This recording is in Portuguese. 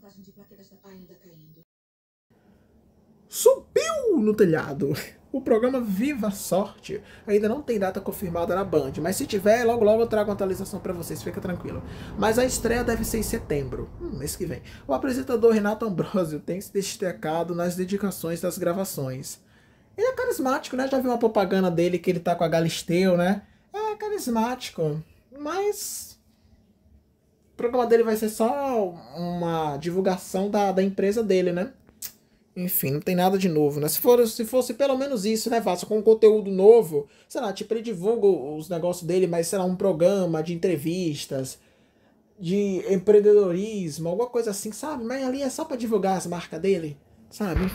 contagem de plaquetas ainda caindo. Subiu no telhado. O programa Viva a Sorte ainda não tem data confirmada na Band, mas se tiver, logo logo eu trago uma atualização para vocês, fica tranquilo. Mas a estreia deve ser em setembro, hum, mês que vem. O apresentador Renato Ambrosio tem se destacado nas dedicações das gravações. Ele é carismático, né? Já viu uma propaganda dele que ele tá com a Galisteu, né? É carismático, mas programa dele vai ser só uma divulgação da, da empresa dele, né? Enfim, não tem nada de novo, né? Se, for, se fosse pelo menos isso, né, Vasco? Com conteúdo novo, sei lá, tipo, ele divulga os negócios dele, mas sei lá, um programa de entrevistas, de empreendedorismo, alguma coisa assim, sabe? Mas ali é só para divulgar as marcas dele, sabe?